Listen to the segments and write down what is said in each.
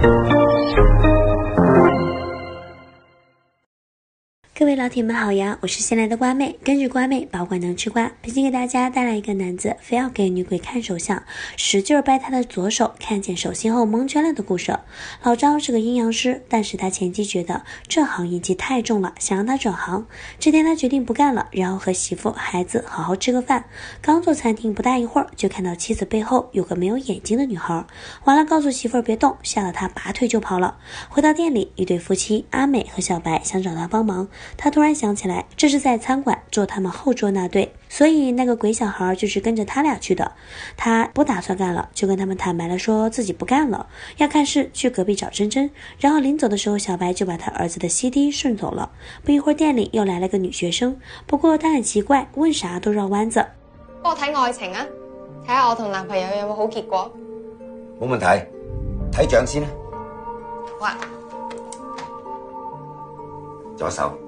嗯。各位老铁们好呀，我是新来的瓜妹。根据瓜妹保管能吃瓜，本期给大家带来一个男子非要给女鬼看手相，使劲掰他的左手，看见手心后蒙圈了的故事。老张是个阴阳师，但是他前妻觉得这行阴气太重了，想让他转行。这天他决定不干了，然后和媳妇、孩子好好吃个饭。刚坐餐厅不大一会儿，就看到妻子背后有个没有眼睛的女孩。完了，告诉媳妇别动，吓得他拔腿就跑了。回到店里，一对夫妻阿美和小白想找他帮忙。他突然想起来，这是在餐馆坐他们后桌那对，所以那个鬼小孩就是跟着他俩去的。他不打算干了，就跟他们坦白了，说自己不干了，要看事，去隔壁找珍珍。然后临走的时候，小白就把他儿子的 CD 顺走了。不一会儿，店里又来了个女学生，不过她很奇怪，问啥都绕弯子。帮我睇爱情啊，睇下我同男朋友有冇好结果。冇问题，睇奖先啦。哇，左手。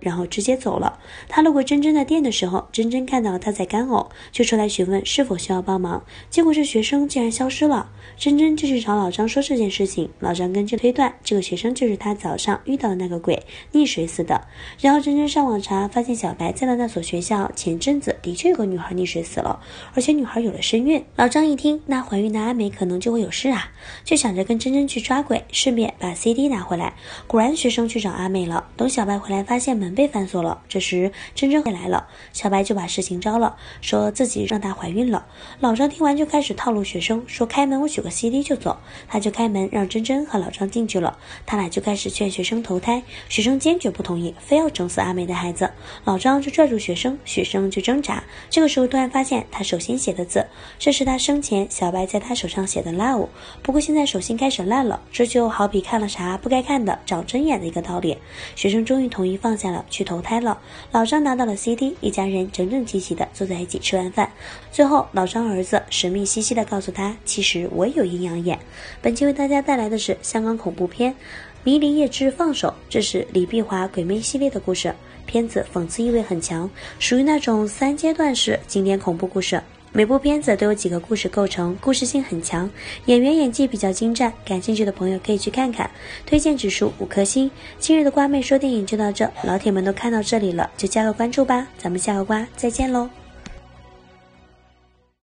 然后直接走了。他路过珍珍的店的时候，珍珍看到他在干呕，就出来询问是否需要帮忙。结果这学生竟然消失了。珍珍就去找老张说这件事情。老张根据推断，这个学生就是他早上遇到的那个鬼，溺水死的。然后珍珍上网查，发现小白在的那所学校前阵子的确有个女孩溺水死了，而且女孩有了身孕。老张一听，那怀孕的阿美可能就会有事啊，就想着跟珍珍去抓鬼，顺便把 CD 拿回来。果然，学生去找阿美了。等小白回来，发现门。门被反锁了。这时珍珍回来了，小白就把事情招了，说自己让她怀孕了。老张听完就开始套路学生，说开门我取个 CD 就走。他就开门让珍珍和老张进去了，他俩就开始劝学生投胎。学生坚决不同意，非要整死阿美的孩子。老张就拽住学生，学生就挣扎。这个时候突然发现他手心写的字，这是他生前小白在他手上写的 love。不过现在手心开始烂了，这就好比看了啥不该看的长针眼的一个道理。学生终于同意放下了去投胎了。老张拿到了 CD，一家人整整齐齐的坐在一起吃完饭。最后，老张儿子神秘兮兮的告诉他：“其实我有阴阳眼。”本期为大家带来的是香港恐怖片《迷离夜之放手》，这是李碧华鬼魅系列的故事。片子讽刺意味很强，属于那种三阶段式经典恐怖故事。每部片子都有几个故事构成，故事性很强，演员演技比较精湛。感兴趣的朋友可以去看看，推荐指数五颗星。今日的瓜妹说电影就到这，老铁们都看到这里了，就加个关注吧。咱们下个瓜再见喽。